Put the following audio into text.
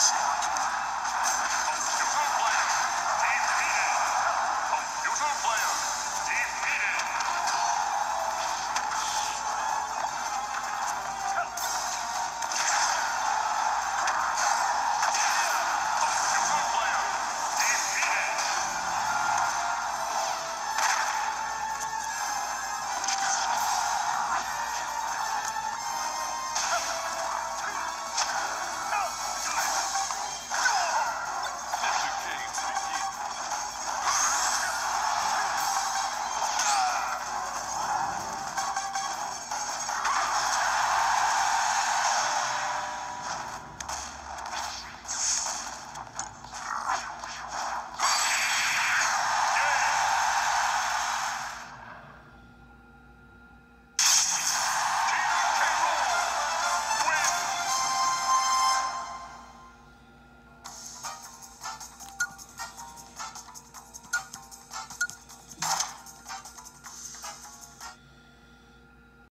Sandwich.